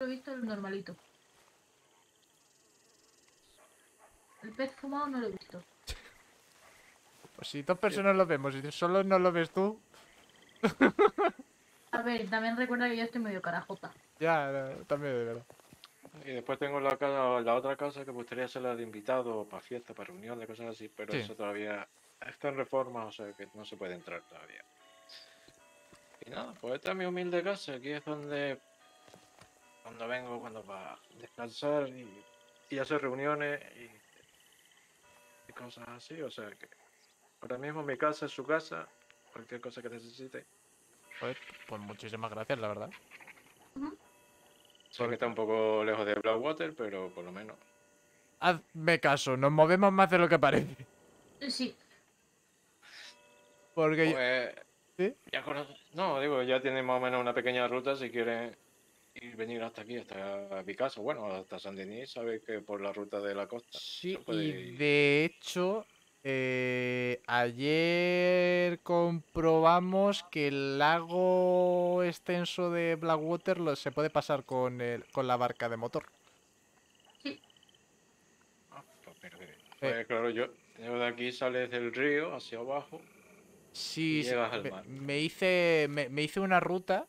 he visto el normalito. El pez fumado no lo he visto. Pues si dos personas lo vemos y solo no lo ves tú, A ver, también recuerda que yo estoy medio carajota. ya, también de verdad. Y después tengo la, casa, la otra casa que me gustaría hacerla de invitado para fiestas, para reuniones, cosas así, pero Sí. eso todavía está en reforma, o sea que no se puede entrar todavía. Y nada, pues esta es mi humilde casa, aquí es donde cuando vengo, cuando va descansar y, y hacer reuniones y, y cosas así, o sea que ahora mismo mi casa es su casa, cualquier cosa que necesite. Joder, pues muchísimas gracias, la verdad. Sé que está un poco lejos de Blackwater, pero por lo menos. Hazme caso, nos movemos más de lo que parece. Sí, Porque yo- Pues, ¿Sí? ya No, digo, ya tienen más o menos una pequeña ruta si quieren ir venir hasta aquí, hasta mi casa. Bueno, hasta San Denis, sabes que por la ruta de la costa. Sí, puede y de hecho, eh, ayer comprobamos que el lago extenso de Blackwater lo, se puede pasar con, el, con la barca de motor. Ah, pues. Pues claro, yo, yo de aquí sales del río hacia abajo. Sí, sí, llegas al me, mar. me hice, me, me hice una ruta.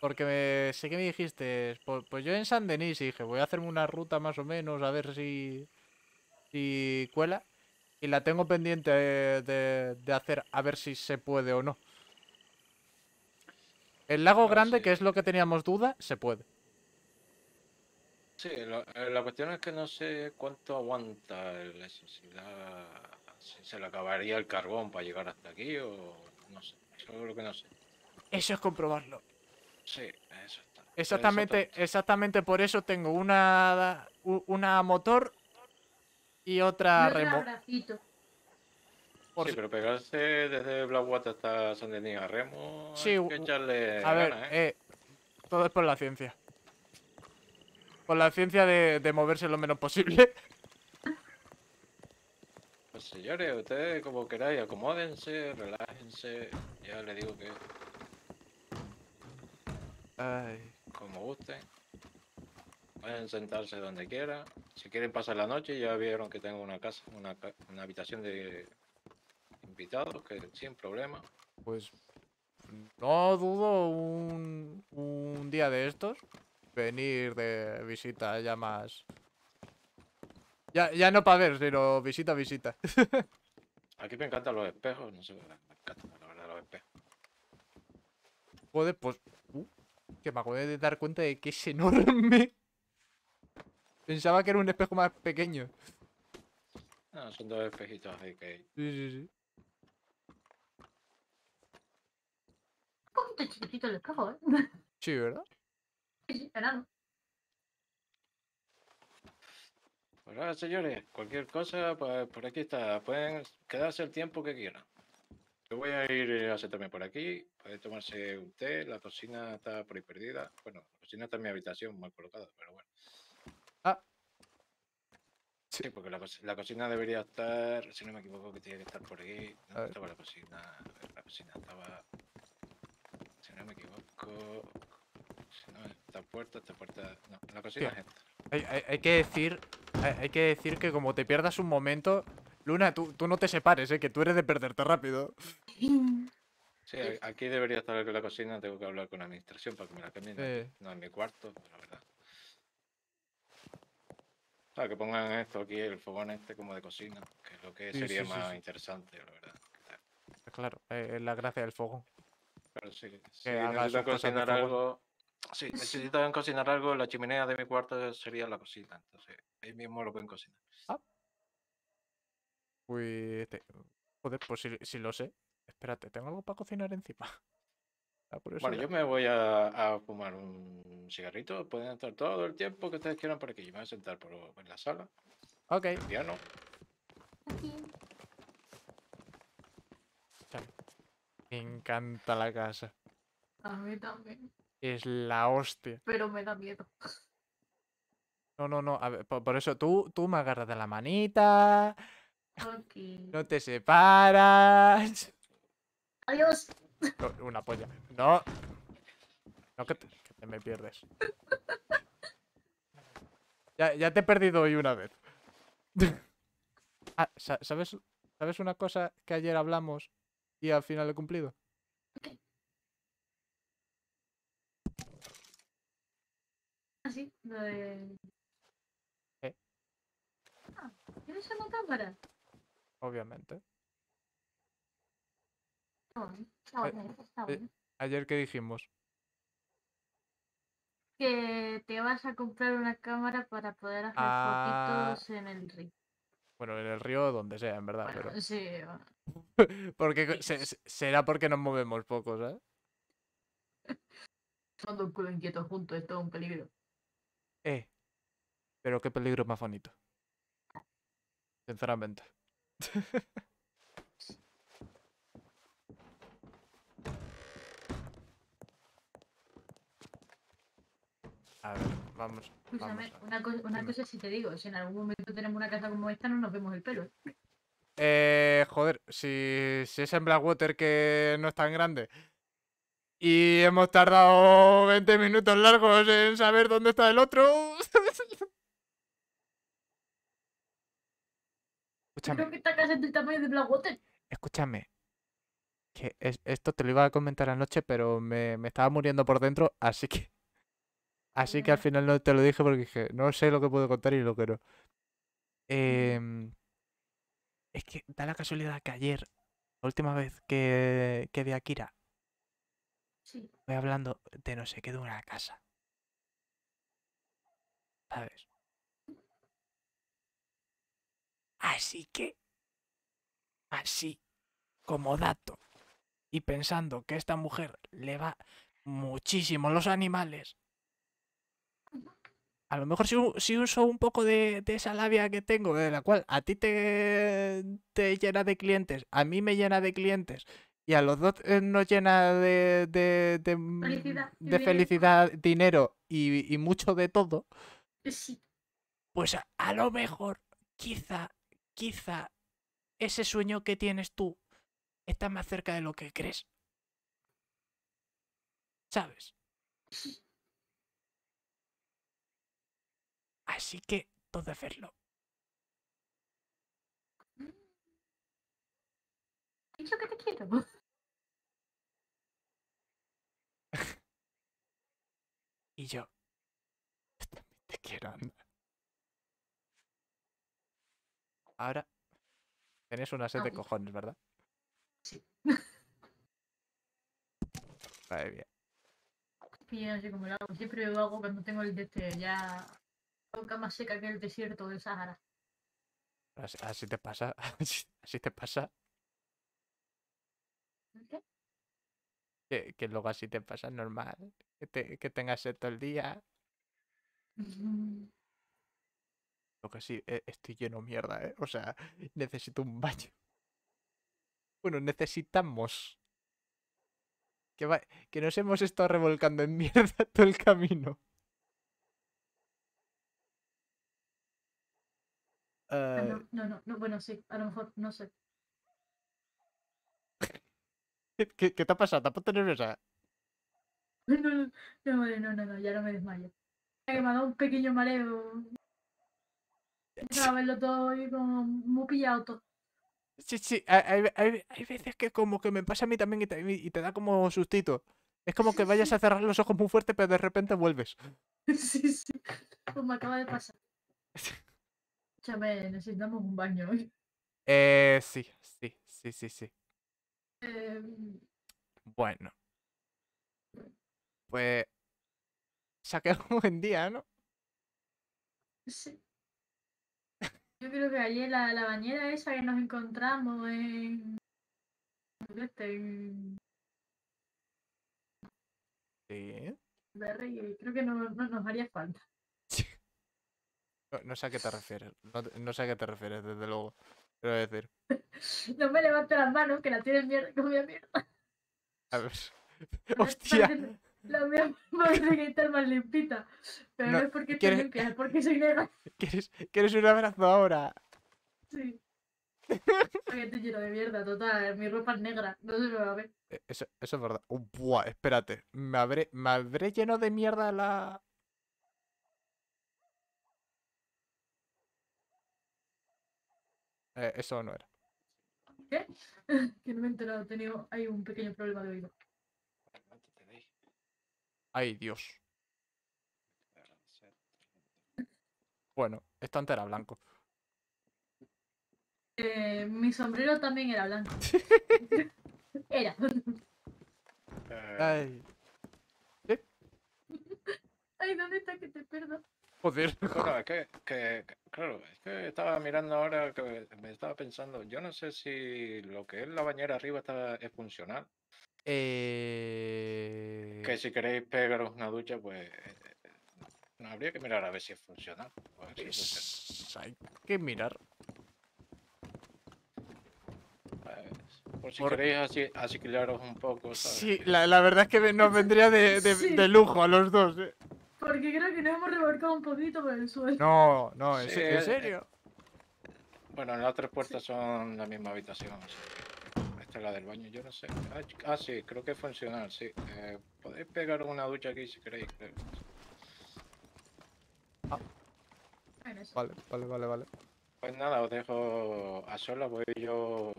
Porque me- sé que me dijiste, pues, pues yo en San Denis dije, voy a hacerme una ruta más o menos, a ver si, si cuela. Y la tengo pendiente de, de- de hacer, a ver si se puede o no. El lago Ah, grande, sí. que es lo que teníamos duda, se puede. Sí, la, eh, la cuestión es que no sé cuánto aguanta el, eso, si, da- si se le acabaría el carbón para llegar hasta aquí o no sé. Eso es lo que no sé. Eso es comprobarlo. Sí, eso está. Exactamente, exactamente por eso tengo una, una motor y otra remo. por sí, si- pero pegarse desde Blackwater hasta San Denis a Remo, Sí, hay que echarle A ver, ganas, ¿eh? eh, todo es por la ciencia. Por la ciencia de, de moverse lo menos posible. Pues señores, ustedes como queráis, acomódense, relájense, ya les digo que como gusten. Pueden sentarse donde quieran. Si quieren pasar la noche, ya vieron que tengo una casa, una, habitación de invitados, que sin problema. Pues no dudo un, un día de estos venir de visita ya más. Ya, ya no para ver, sino visita, visita. Aquí me encantan los espejos, no sé, me encantan la verdad los espejos. Joder, pues. Que me acabo de dar cuenta de que es enorme. Pensaba que era un espejo más pequeño. Ah, son dos espejitos así que Sí, sí, sí. Un poquito chiquitito el espejo, ¿eh? Sí, ¿verdad? Sí, sí, enano. Pues nada, señores, cualquier cosa, pues por aquí está. Pueden quedarse el tiempo que quieran. Yo voy a ir eh, a sentarme por aquí. Puede tomarse un té. La cocina está por ahí perdida. Bueno, la cocina está en mi habitación, mal colocada, pero bueno. Ah. Sí, porque la, co- la cocina debería estar, si no me equivoco, que tiene que estar por aquí. A ¿Dónde ver. estaba la cocina? A ver, la cocina estaba. Si no me equivoco. Si no, esta puerta, esta puerta. No, la cocina es esta. Hay, hay- hay que decir. Hay, hay que decir que como te pierdas un momento. Luna, tú, tú no te separes, eh, que tú eres de perderte rápido. Sí, aquí debería estar la cocina, tengo que hablar con la administración para que me la cambien. Eh. No, en mi cuarto, la verdad. Ah, que pongan esto aquí, el fogón este como de cocina, que es lo que Sí, sería sí, más sí. interesante, la verdad. Claro, eh, es la gracia del fogón. Pero sí, si necesitan cocinar algo, si necesitan cocinar algo, la chimenea de mi cuarto sería la cocina, entonces ahí mismo lo pueden cocinar. Pues. te- Joder, pues si, si lo sé. Espérate, ¿tengo algo para cocinar encima? Ah, por eso Bueno, ya. yo me voy a, a fumar un cigarrito, pueden estar todo el tiempo que ustedes quieran por aquí, yo me voy a sentar por, en la sala, Ok. el piano. Me encanta la casa. A mí también. Es la hostia. Pero me da miedo. No, no, no. A ver, por, por eso tú, tú me agarras de la manita. No te separas. Adiós. No, una polla. No. No, que te, que Te me pierdes. Ya, ya te he perdido hoy una vez. Ah, sa- ¿sabes, ¿Sabes una cosa que ayer hablamos y al final he cumplido? Lo de. ¿Eh? Ah, ¿Tienes una cámara? Obviamente. Está bueno, está Eh, bueno, está eh, bueno. Ayer que dijimos. Que te vas a comprar una cámara para poder hacer Ah. fotitos en el río. Bueno, en el río donde sea, en verdad, Bueno, sí, bueno. pero. Porque se- será porque nos movemos pocos, ¿eh? Son dos culos inquietos juntos, es un peligro. Eh. Pero qué peligro más bonito. Sinceramente. A ver, vamos. Escúchame, Vamos a ver. una, co- una Dime. cosa sí te digo, si en algún momento tenemos una casa como esta, no nos vemos el pelo. ¿eh? Eh, joder, si, si es en Blackwater que no es tan grande y hemos tardado 20 minutos largos en saber dónde está el otro. Escúchame, Creo que esta casa es del tamaño de Blackwater. escúchame. Que es- esto te lo iba a comentar anoche, pero me, me estaba muriendo por dentro, así que. Así que al final no te lo dije porque dije, no sé lo que puedo contar y lo que no. Em, es que da la casualidad que ayer, la última vez que, que vi a Kira, Sí. voy hablando de no sé qué de una casa. ¿Sabes? Así que, así como dato, y pensando que esta mujer le va muchísimo los animales, a lo mejor si, si uso un poco de, de esa labia que tengo, de la cual a ti te, te llena de clientes, a mí me llena de clientes, y a los dos eh, nos llena de, de, de, mm, Felicidad dinero. y, y mucho de todo, Sí. pues a, a lo mejor, quizá, quizá, ese sueño que tienes tú está más cerca de lo que crees. ¿Sabes? Así que todo hacerlo. He dicho que te quiero. Y yo. También te quiero. Ahora. Tenés una sed de cojones, ¿verdad? Sí. Vale, bien. Y yo no sé cómo lo hago. Siempre lo hago cuando tengo el de este ya. Boca más seca que el desierto del Sahara. Así, así te pasa. Así, así te pasa. ¿Qué? Que, que luego así te pasa normal. Que, te, que tengas sed todo el día. Lo que sí, eh, estoy lleno de mierda, ¿eh? O sea, necesito un baño. Bueno, necesitamos. Que, va- que nos hemos estado revolcando en mierda todo el camino. ah, Eh, no, no, no, no, bueno, sí, a lo mejor, no sé. ¿qué, qué te ha pasado? ¿Te has puesto nerviosa? No, no, no, no, no, ya no me desmayo. Que me ha dado un pequeño mareo. Empezaba a verlo todo y como muy pillado todo. Sí, sí, hay, hay- hay- veces que como que me pasa a mí también y te, y te da como sustito. Es como que vayas a cerrar los ojos muy fuerte, pero de repente vuelves. Sí, sí. Pues me acaba de pasar. Escúchame, necesitamos un baño. Eh, sí, sí, sí, sí, sí. Eh, Bueno. Pues... Se ha quedado un buen día, ¿no? sí. Yo creo que ayer la, la bañera esa que nos encontramos en. Este, en Sí. Berry, creo que no, no nos haría falta. No, no sé a qué te refieres. No, sé a qué te refieres, desde luego. Quiero decir. No me levanto las manos, que la tienes mierda, comida mierda. A ver. ¡Hostia! La mía parece que está más limpita. Pero no, No, es porque ¿quieres- limpia, es porque soy negra. ¿Quieres, ¿Quieres un abrazo ahora? Sí. Paquete lleno de mierda, total. Mi ropa es negra. No se me va a ver. Eh, Eso, eso es verdad. Uh, buah, espérate. ¿Me habré, ¿Me habré lleno de mierda la...? Eh, eso no era. Que no me he enterado. He tenido ahí un pequeño problema de oído. Ay, Dios. Bueno, esta antes era blanco. Eh, mi sombrero también era blanco. era. Eh, Ay, Ay, ¿dónde está que te pierdo? joder. Es que- que- claro, es que estaba mirando ahora que me estaba pensando, yo no sé si lo que es la bañera arriba está, es funcional. Eh... Que si queréis pegaros una ducha, pues eh, no habría que mirar a ver si es funcional. a ver si funciona. pues, hay que mirar. Pues, por si Por- queréis así, asiclaros un poco, ¿sabes? Sí, la, la verdad es que nos vendría de, de- Sí. de lujo a los dos. eh. Porque creo que nos hemos revolcado un poquito por el suelo. No, no, ¿en, Sí, se- en eh, serio? Bueno, las tres puertas son la misma habitación. así la del baño, yo no sé. Ah, Ah, sí, creo que es funcional, sí. Eh, podéis pegar una ducha aquí si queréis. creo. Eso. Vale, vale, vale, vale. Pues nada, os dejo a solas. Voy yo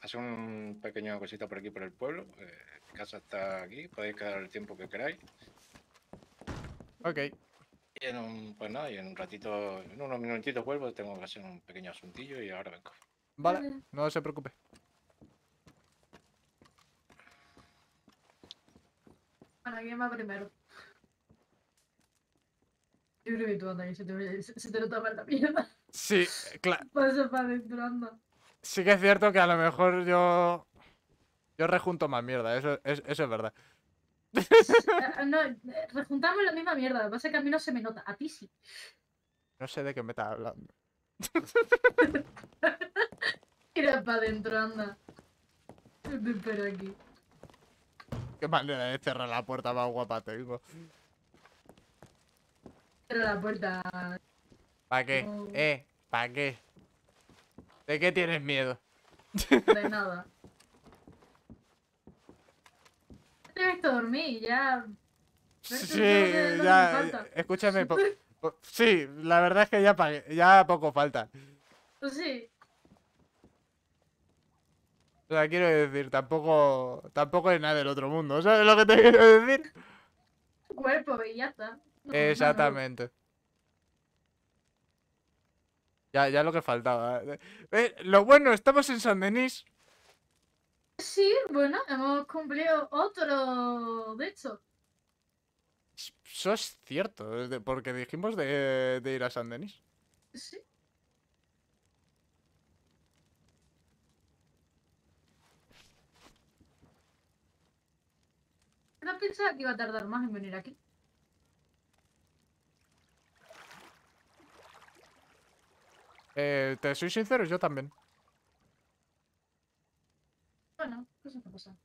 a hacer un pequeño cosita por aquí, por el pueblo. Eh, mi casa está aquí, podéis quedar el tiempo que queráis. Ok, Y en un, pues nada, y en un ratito, en unos minutitos vuelvo, tengo que hacer un pequeño asuntillo y ahora vengo. vale, Vale. no se preocupe. ¿Quién va primero? Yo creo que tú andas, se te, se, te nota mal la mierda. Sí, claro. Pasa para adentro, anda. Sí que es cierto que a lo mejor yo... Yo rejunto más mierda, eso es, eso es verdad. Eh, no, rejuntamos la misma mierda. Lo que pasa es que a mí no se me nota. A ti sí. No sé de qué me estás hablando. Mira para adentro, anda. Yo te espero aquí. Qué manera de cerrar la puerta más guapa tengo. Pero la puerta. ¿Para qué? No. Eh, ¿para qué? ¿De qué tienes miedo? De nada. He visto dormir, ya. Sí, que ya, escúchame. sí, la verdad es que ya poco falta. Pues sí. O sea, quiero decir, tampoco, tampoco es nada del otro mundo. ¿Sabes lo que te quiero decir? Cuerpo y ya está. Exactamente. Ya, ya lo que faltaba. Eh, lo bueno, estamos en San Denis. Sí, bueno, hemos cumplido otro. De hecho. Eso es cierto, porque dijimos de, de ir a San Denis. Sí. Pensaba que iba a tardar más en venir aquí. Eh, te soy sincero, yo también. Bueno, cosas no pasan.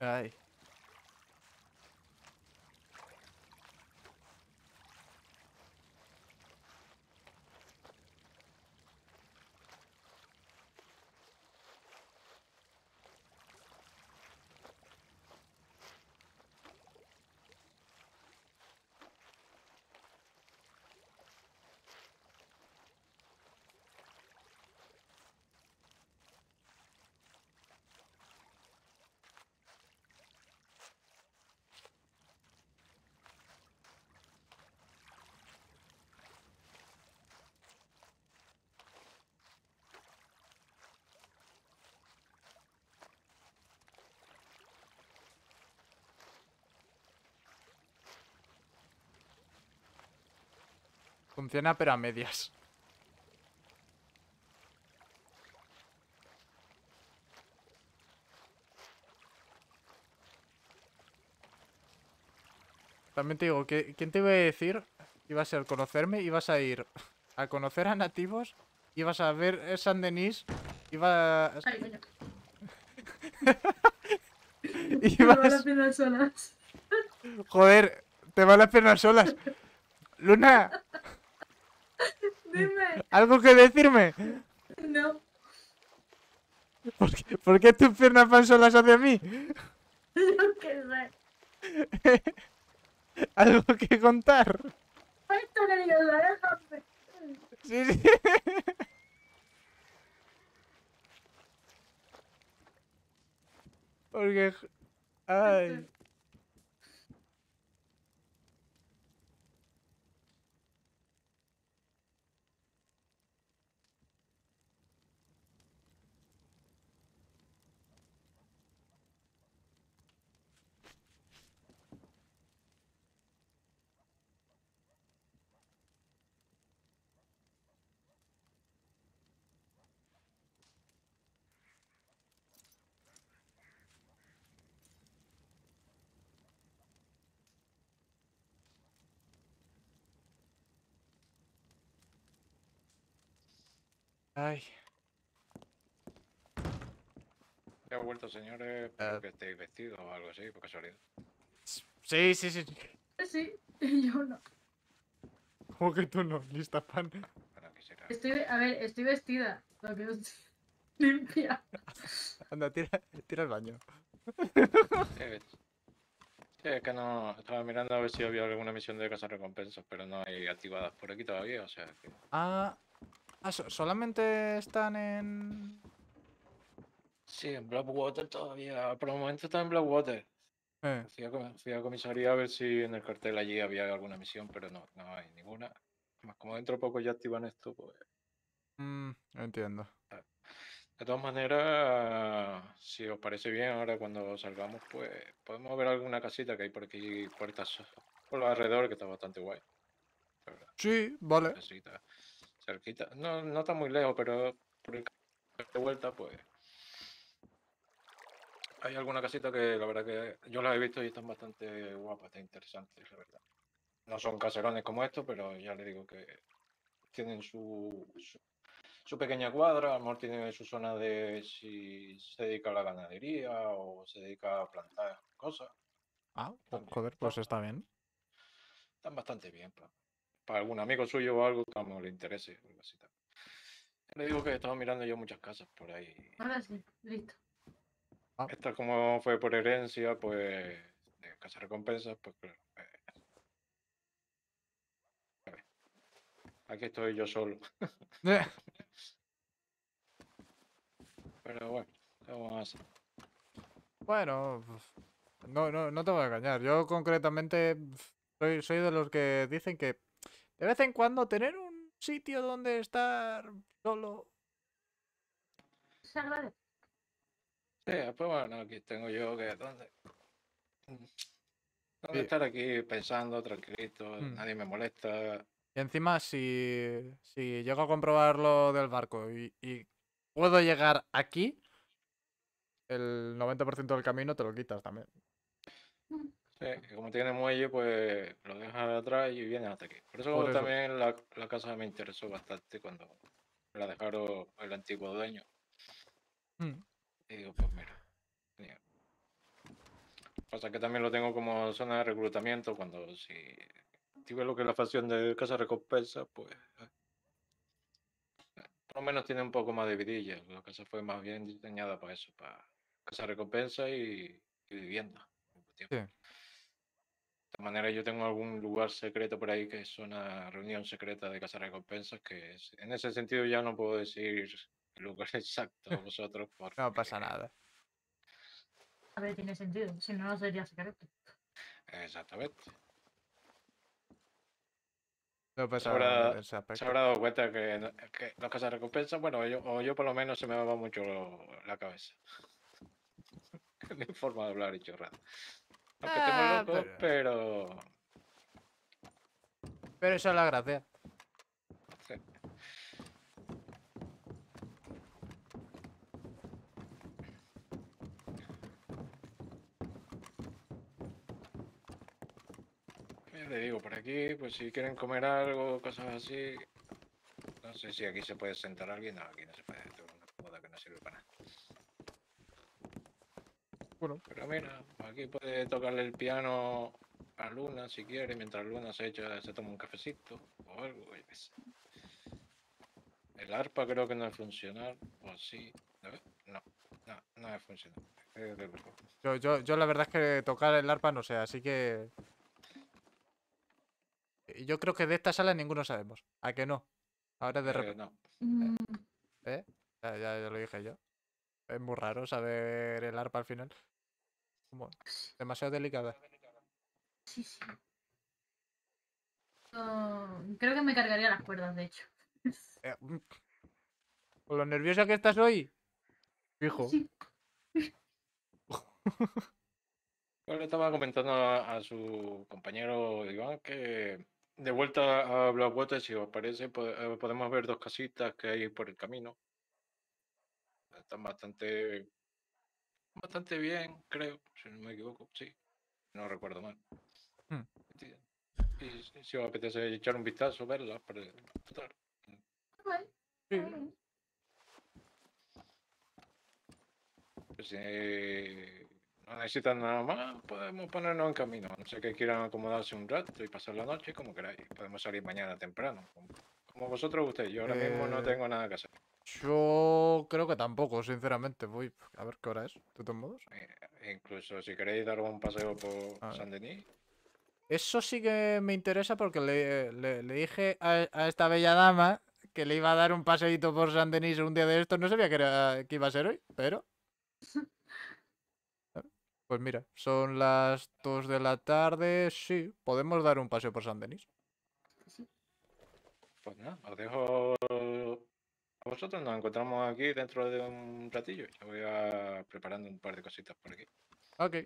Ay. Funciona pero a medias. También te digo, ¿quién te iba a decir? Iba a conocerme, ibas a ir a conocer a nativos, ibas a ver San Denis, ibas... Ay, Me van vas- las piernas solas. Joder, te van las piernas solas. Luna, Dime. ¿algo que decirme? No. ¿Por qué, por qué tus piernas van solas hacia mí? Yo qué sé. ¿Algo que contar? Esto que digo, déjame. Sí, sí. Porque... Ay... Ay... Ya ha vuelto, señores, Ah. para que estéis vestidos o algo así, por casualidad. Sí, sí, sí. Sí, y yo no. ¿Cómo que tú no? Lista, pan. Bueno, quisiera. Estoy, a ver, estoy vestida. Lo que estoy limpia. Anda, tira, tira al baño. Sí, sí, es que no. Estaba mirando a ver si había alguna misión de casa recompensas, pero no hay activadas por aquí todavía, o sea que. Ah... ah, so- solamente están en... Sí, en Blackwater todavía. Por el momento está en Blackwater. Eh, Fui a, com- fui a comisaría a ver si en el cartel allí había alguna misión, pero no, no hay ninguna. Más como dentro de poco ya activan esto, pues. mm, entiendo. De todas maneras, si os parece bien, ahora cuando salgamos, pues podemos ver alguna casita que hay por aquí, puertas por los alrededores, que está bastante guay. Sí, vale. Casita cerquita. No, no está muy lejos, pero por el de vuelta, pues. Hay alguna casita que la verdad que yo las he visto y están bastante guapas, están interesantes, la verdad. No son caserones como estos, pero ya les digo que tienen su, su, su pequeña cuadra, a lo mejor tienen su zona de si se dedica a la ganadería o se dedica a plantar cosas. Ah, También. joder, pues está bien. Están bastante bien pa- para, algún amigo suyo o algo que a lo mejor le interese. algo así tal. Ya Le digo que he estado mirando yo muchas casas por ahí. Ahora sí, listo. Esta como fue por herencia, pues de casa recompensas, pues claro. eh, a ver. Aquí estoy yo solo. Pero bueno, ¿qué vamos a hacer? Bueno, pf, no, no, no te voy a engañar. Yo concretamente soy, soy de los que dicen que de vez en cuando tener un sitio donde estar solo. Se agradece. Sí, pues bueno, aquí tengo yo que dónde. ¿Dónde Sí. estar aquí pensando, tranquilito, Mm. nadie me molesta. Y encima, si, si llego a comprobar lo del barco y, y puedo llegar aquí, el 90% del camino te lo quitas también. Sí, que como tiene muelle, pues lo dejas atrás y vienes hasta aquí. Por eso, Por eso. también la, la casa me interesó bastante cuando la dejaron el antiguo dueño. Mm, Y digo, pues mira, genial. Pasa que también lo tengo como zona de reclutamiento cuando si active lo que es la facción de casa recompensa, pues eh, eh, por lo menos tiene un poco más de vidilla. La casa fue más bien diseñada para eso, para casa recompensa y, y vivienda. Sí. De todas maneras, yo tengo algún lugar secreto por ahí que es una reunión secreta de Casa Recompensas, que es- en ese sentido ya no puedo decir el lugar exacto a vosotros. No pasa porque- nada. A ver, tiene sentido. Si no, no sería secreto. Exactamente. No pasa nada Se habrá dado cuenta que, que las Casas Recompensas, bueno, yo, o yo por lo menos se me va mucho lo- la cabeza. Mi forma de hablar y chorrada. Aunque Ah, estemos locos, pero... Pero esa es la gracia. sí. Ya le digo, por aquí, pues si quieren comer algo, cosas así. No sé si aquí se puede sentar alguien. No, aquí no se puede. Es una joda que no sirve para nada. Bueno, Pero mira, aquí puede tocarle el piano a Luna si quiere, mientras Luna se echa, se toma un cafecito o algo, yo qué sé. El arpa creo que no es funcional, o sí. A ver, No, no, no es verdad. yo, yo, yo la verdad es que tocar el arpa no sé, así que... y Yo creo que de esta sala ninguno sabemos. ¿A que no? Ahora de Eh, repente... no. Mm, ¿Eh? Ya, ya, ya lo dije yo. Es muy raro saber el arpa al final. Como demasiado delicada. sí, sí. Oh, creo que me cargaría las cuerdas, de hecho. Eh, mm. Con lo nerviosa que estás hoy. Fijo. Sí. Yo le estaba comentando a, a su compañero Iván que de vuelta a Blackwater, si os parece, po- eh, podemos ver dos casitas que hay por el camino. Están bastante, bastante bien, creo, si no me equivoco, sí, no recuerdo mal. Hmm. Sí. Y si- os apetece echar un vistazo, verlas, para Sí. Pues, si no necesitan nada más, podemos ponernos en camino. No sé que quieran acomodarse un rato y pasar la noche como queráis. Podemos salir mañana temprano. Como, como vosotros gustéis. Yo ahora mismo no Eh, tengo nada que hacer. Yo creo que tampoco, sinceramente. Voy a ver qué hora es, de todos modos. Eh, incluso si queréis dar un paseo por. San Denis. Eso sí que me interesa porque le, le- le dije a, a esta bella dama que le iba a dar un paseíto por San Denis un día de estos. No sabía que, era, que iba a ser hoy, pero... Pues mira, son las 2 de la tarde. Sí, podemos dar un paseo por San Denis. Pues nada, os dejo vosotros. Nos encontramos aquí dentro de un ratillo. Yo voy a preparando un par de cositas por aquí. Ok,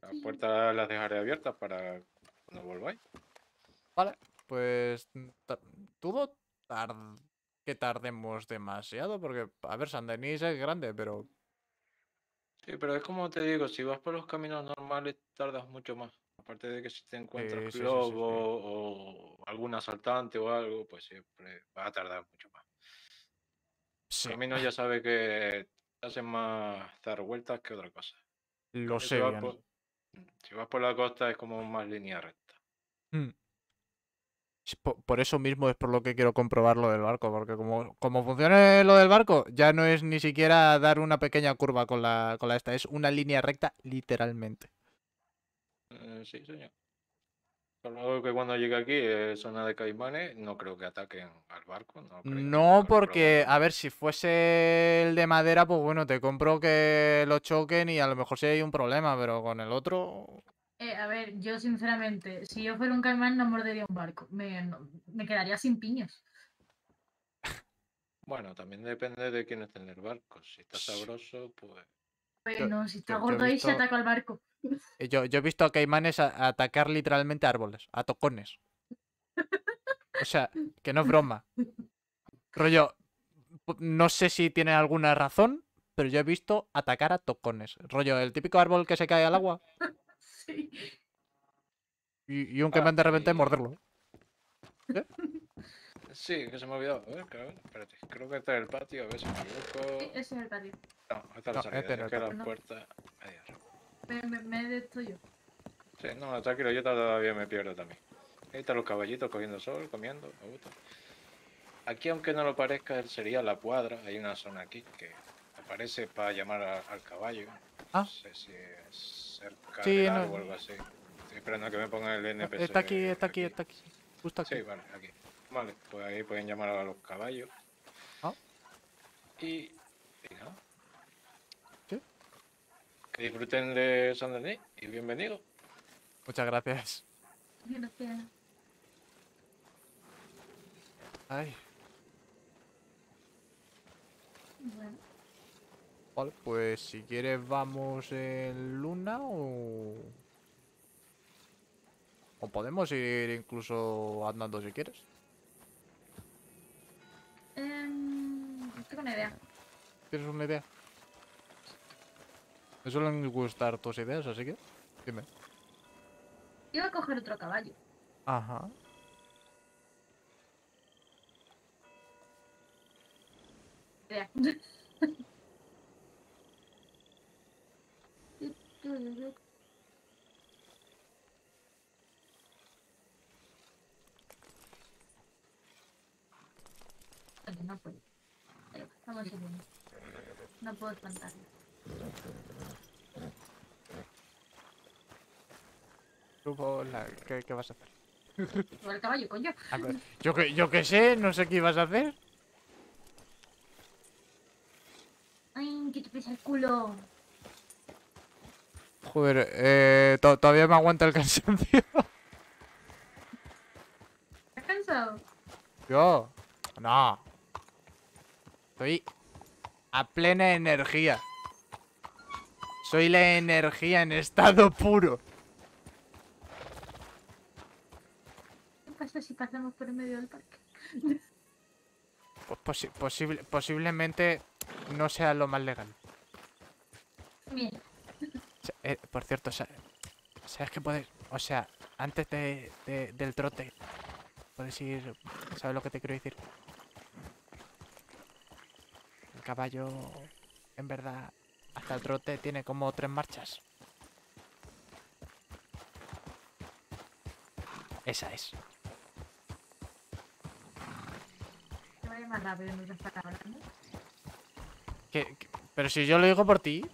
Las puertas las dejaré abiertas para cuando volváis. vale. Pues dudo tar- que tardemos demasiado porque, a ver, San Denis es grande, pero... Sí, pero es como te digo, si vas por los caminos normales tardas mucho más. Aparte de que si te encuentras sí, sí, sí, sí. globo o algún asaltante o algo, pues siempre va a tardar mucho más. Sí, Camino ya sabe que hacen más dar vueltas que otra cosa. lo Si sé vas bien. por- si vas por la costa es como más línea recta. Mm. Por, eso mismo es por lo que quiero comprobar lo del barco, porque como, como funciona lo del barco, ya no es ni siquiera dar una pequeña curva con la, con la esta, es una línea recta literalmente. Eh, sí, señor. Solo que cuando llegue aquí, eh, zona de caimanes, no creo que ataquen al barco. No, creo, No, por porque, a ver, si fuese el de madera, pues bueno, te compro que lo choquen y a lo mejor sí hay un problema, pero con el otro... Eh, a ver, yo sinceramente, si yo fuera un caimán no mordería un barco. Me, no- me quedaría sin piños. Bueno, también depende de quién esté en el barco. Si está sabroso, pues. Bueno, si está yo- yo he gordo ahí se ataca al barco. Eh, Yo, yo he visto a caimanes a- atacar literalmente árboles, a tocones. O sea, que no es broma. Rollo, no sé si tiene alguna razón, pero yo he visto atacar a tocones. Rollo, el típico árbol que se cae al agua Sí. y, y un caimán de repente morderlo. Sí, que se me ha olvidado. A ver, cabrón, espérate. Creo que está en el patio, a ver si me Sí, equivoco. ese es el patio. No, esta es la No, salida. este no es que el la patio. puerta. ahí arriba. Me, me, me de esto yo. Sí, no, tranquilo, yo todavía me pierdo también. Ahí están los caballitos cogiendo sol, comiendo, a gusto. Aquí, aunque no lo parezca, sería la cuadra. Hay una zona aquí que aparece para llamar a- al caballo. Ah. No sé si es cerca Sí, del no. o algo así. Estoy esperando a que me ponga el NPC. Está aquí, está aquí, está aquí. Justo aquí. Sí, vale, aquí. Vale, pues ahí pueden llamar a los caballos. Ah. Y, y nada. ¿Sí? Que disfruten de San Denis y bienvenidos. Muchas gracias. Gracias. Ay, Bueno, vale, pues si quieres vamos en luna o... O podemos ir incluso andando si quieres. Em, tengo una idea. ¿Tienes una idea? Me suelen gustar tus ideas, así que dime. Iba a coger otro caballo. Ajá. Idea. Puede no puedo. Ahí va, Vamos subiendo. No puedo espantarlo. La- ¿Qué, qué vas a hacer? Por el caballo, coño. A ver, yo que yo qué sé, no sé qué ibas a hacer. Ay, que te pesa el culo. Joder, eh, to- todavía me aguanta el cansancio. ¿Estás cansado? Yo, no. Estoy a plena energía. Soy la energía en estado puro. ¿Qué pasa si pasamos por el medio del parque? Pues posi- posible, posiblemente no sea lo más legal. Bien. Eh, por cierto, sa- ¿sabes qué puedes? O sea, antes de, de- del trote, puedes ir. ¿Sabes lo que te quiero decir? El caballo, en verdad, hasta el trote tiene como tres marchas. Esa es. Que vaya más rápido ¿no? ¿Qué- qué- Pero si yo lo digo por ti.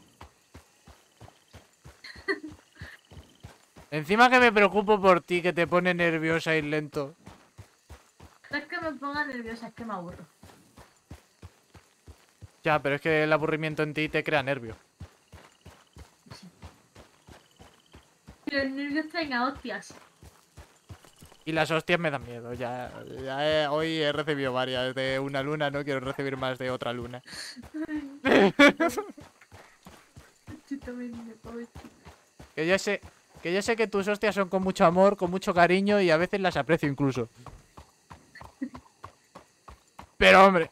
Encima que me preocupo por ti, que te pone nerviosa y lento. No es que me ponga nerviosa, es que me aburro. Ya, pero es que el aburrimiento en ti te crea nervio. Los nervios traen a hostias. Y las hostias me dan miedo. Ya, ya he- hoy he recibido varias de una luna, no quiero recibir más de otra luna. Que yo sé, que yo sé que tus hostias son con mucho amor, con mucho cariño y a veces las aprecio incluso. Pero hombre,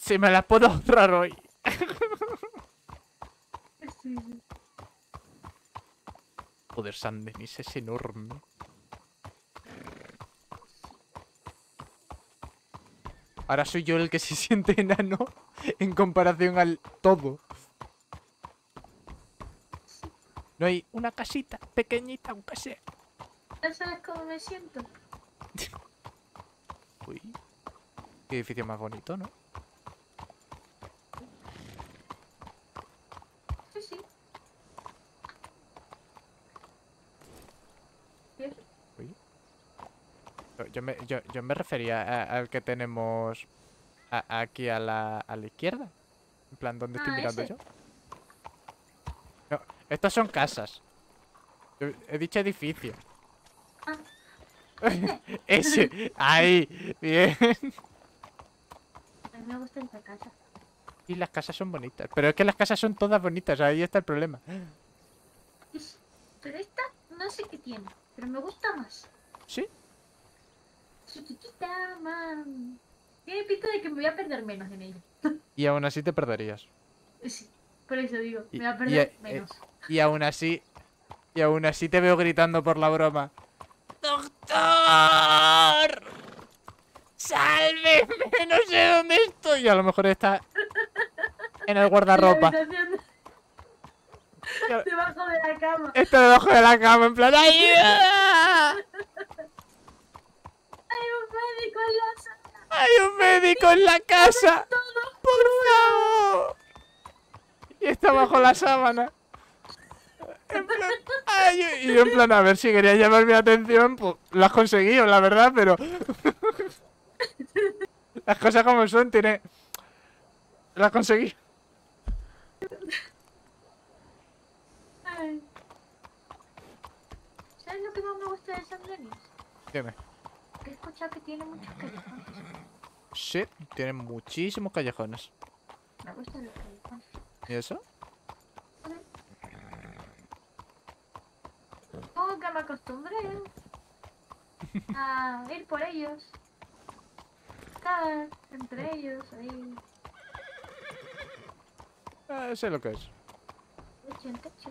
si me las puedo ahorrar hoy. Joder, San Denis es enorme. Ahora soy yo el que se siente enano en comparación al todo. No hay una casita pequeñita, aunque sea. ¿Ya sabes cómo me siento? Uy. Qué edificio más bonito, ¿no? Sí, sí. Bien. Yo- me, yo, yo me refería a- al que tenemos a- aquí a la, a la izquierda. En plan, ¿dónde estoy Ah, mirando ese. yo? No, estas son casas. Yo he dicho edificio. Ah. Ese, ahí, bien. A mí me gusta esta casa. Y las casas son bonitas. Pero es que las casas son todas bonitas, ahí está el problema. Pero esta no sé qué tiene, pero me gusta más. ¿Sí? Chiquitita, man. Tiene pinta de que me voy a perder menos en ella. Y aún así te perderías. Sí, por eso digo, Y- me voy a y, perder eh, menos. Y aún así. Y aún así te veo gritando por la broma. ¡Doctor! ¡Sálveme! No sé dónde estoy. Y a lo mejor está en el guardarropa. Debajo de la cama. Está debajo de la cama, en plan. ¡Ayuda! Hay un médico en la sala. ¡Hay un médico en la casa! ¡Por favor! Y está bajo la sábana. En plan, ay, y yo en plan, a ver si quería llamar mi atención, pues lo has conseguido, la verdad, pero... Las cosas como son, tiene... Lo has conseguido. Ay. ¿Sabes lo que más me gusta de San Denis? Dime. Escuchado que tiene muchos callejones. Sí, tiene muchísimos callejones. Me gustan los callejones. ¿Y eso? Como que me acostumbré a ir por ellos. Estar entre ellos ahí. Ah, sé lo que es. Techo en techo.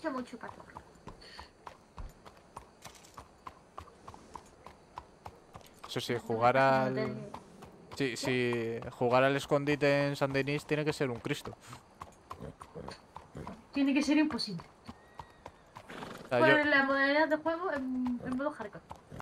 Sé mucho pato. hecho, si jugar al... Si, si jugar al escondite en San Denis tiene que ser un Cristo. Tiene que ser imposible. Por la modalidad de juego en, en modo hardcore.